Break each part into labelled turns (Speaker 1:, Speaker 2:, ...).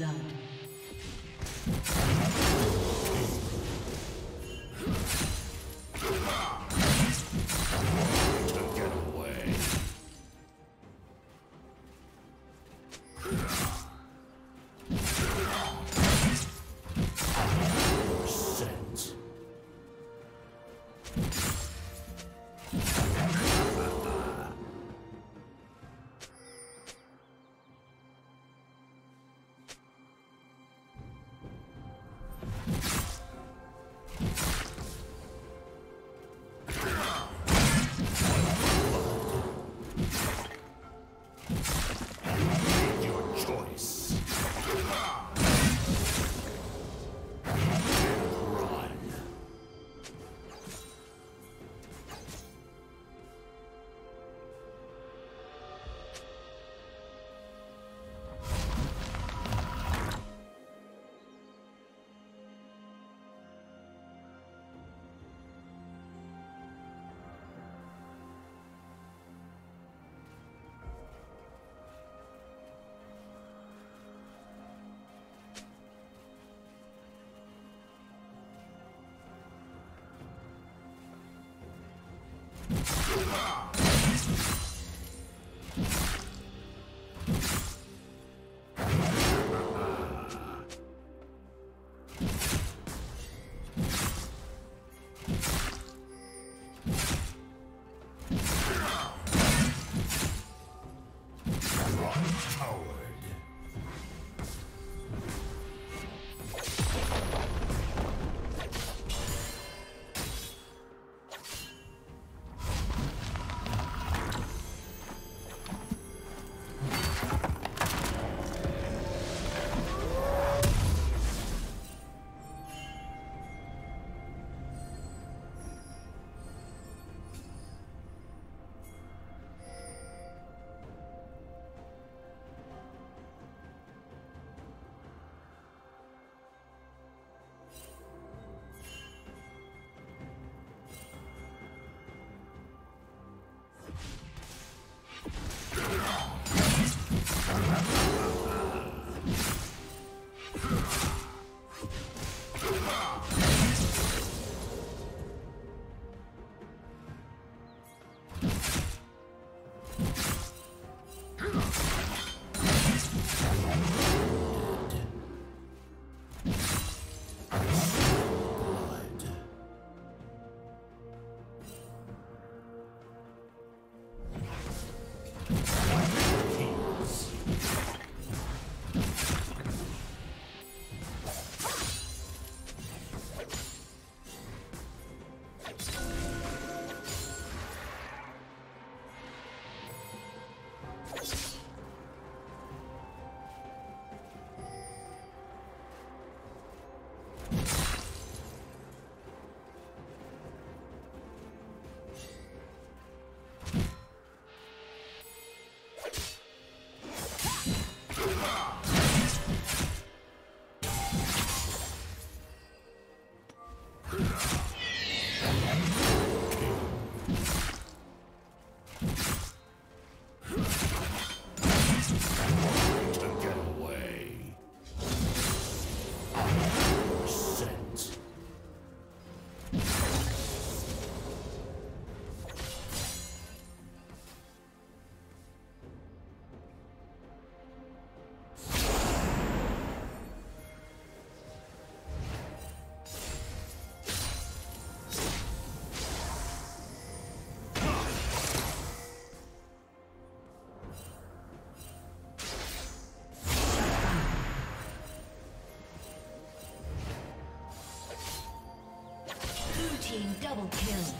Speaker 1: Blood. Ah! Double kill.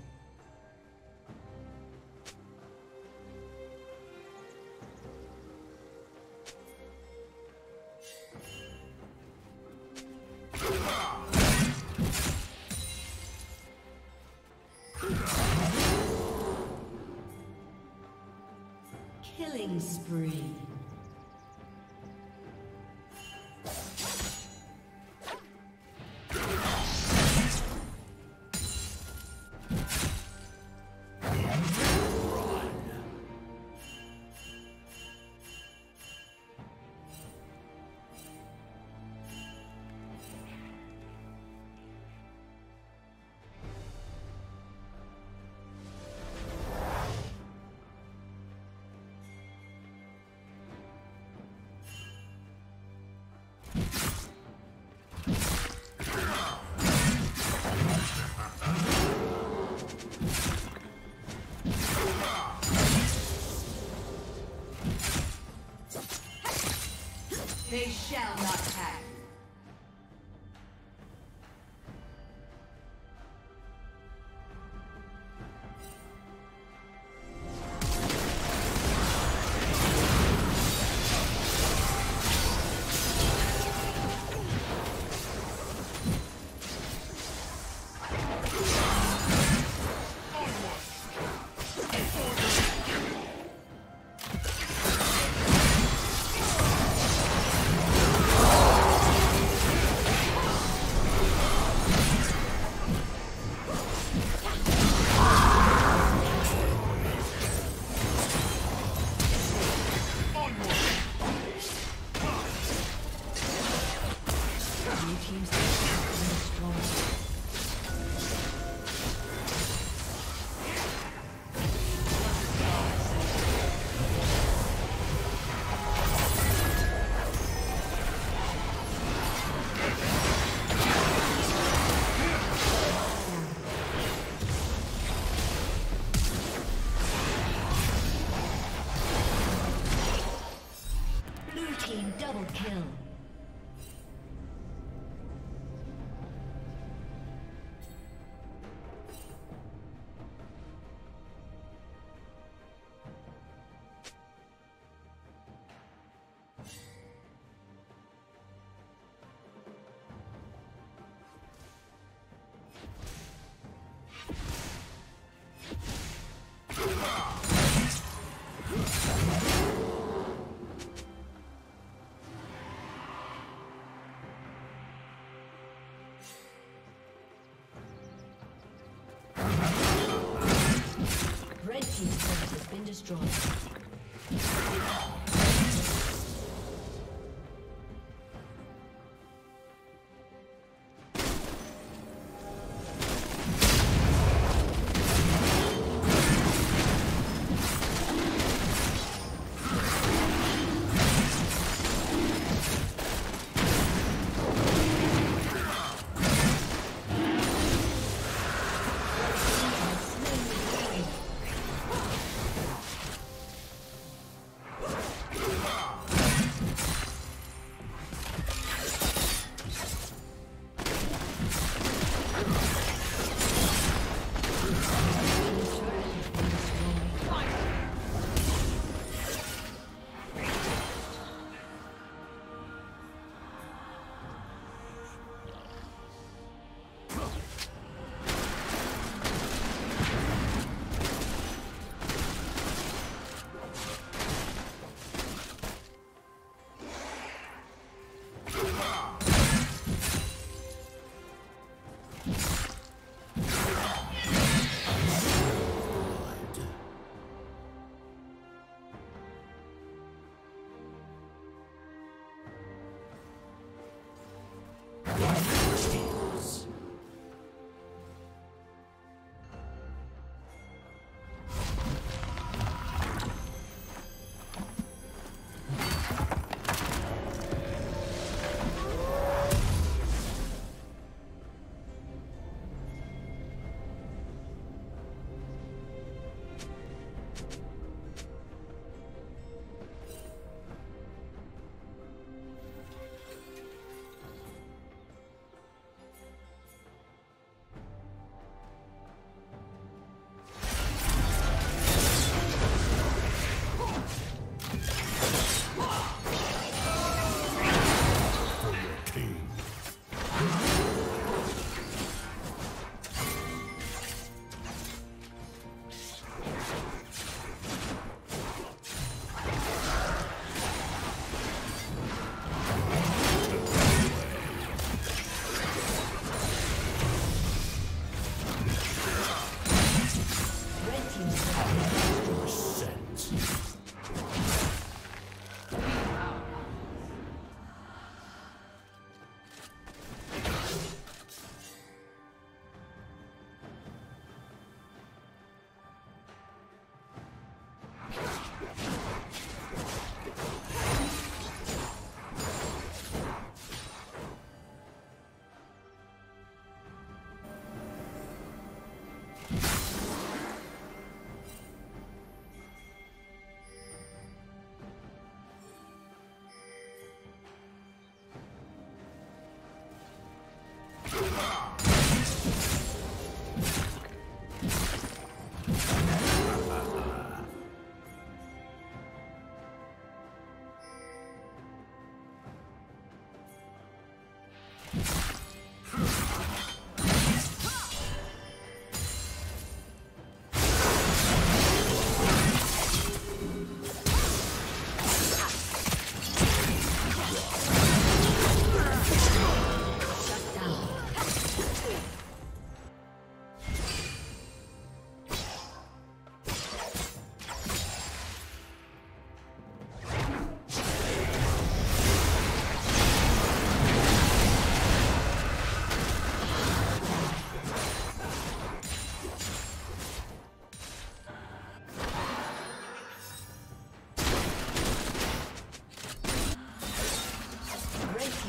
Speaker 1: Destroyed.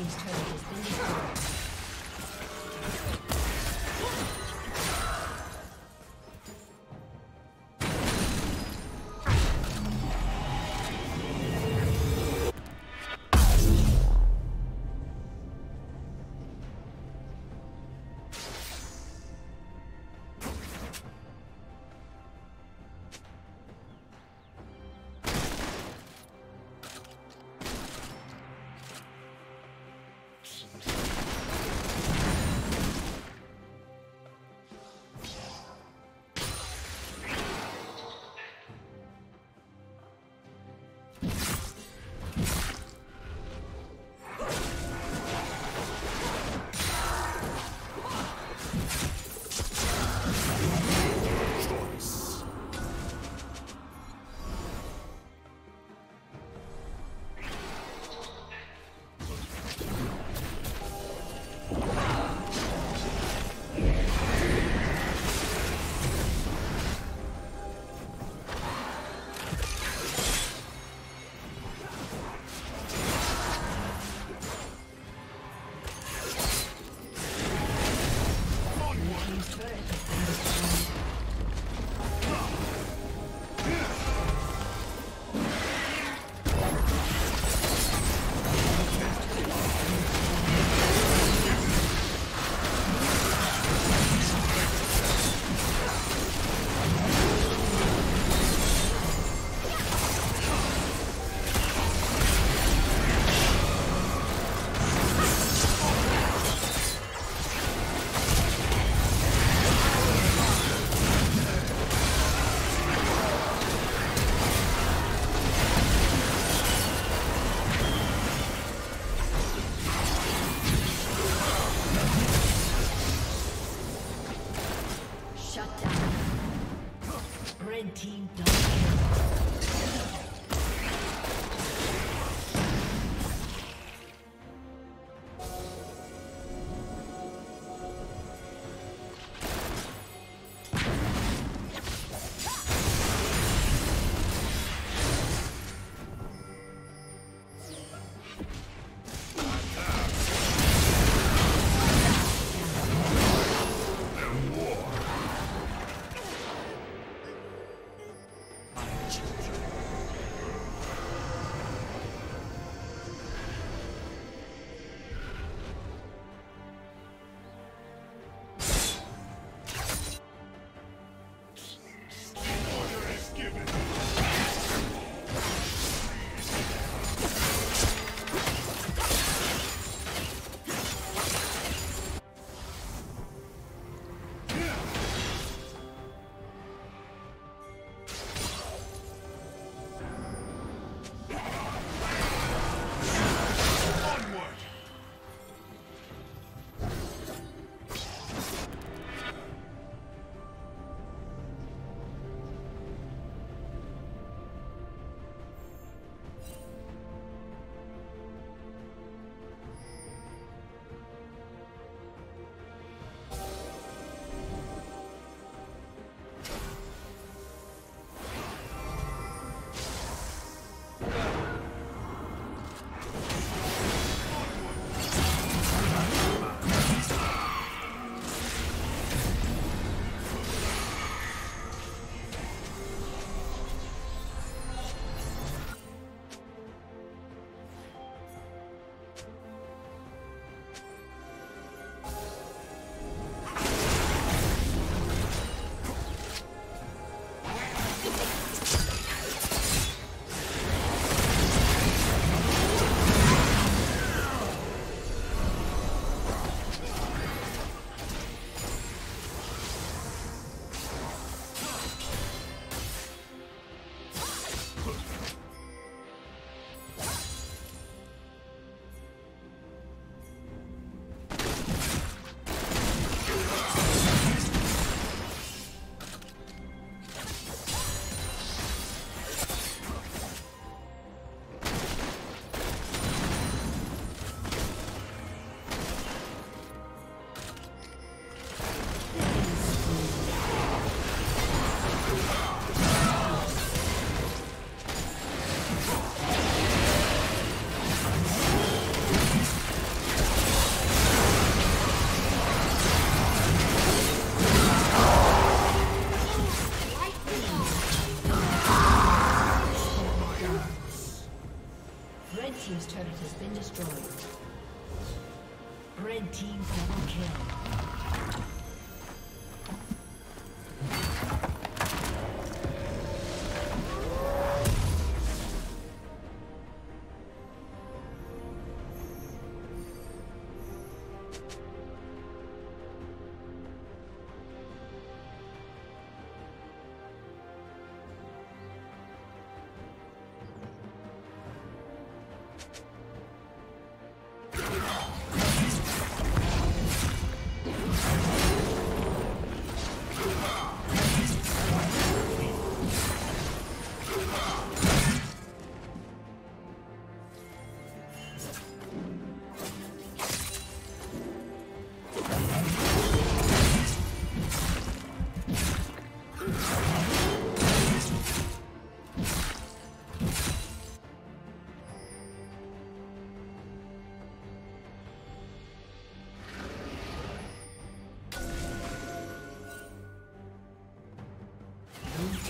Speaker 1: He's totally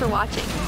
Speaker 1: For watching.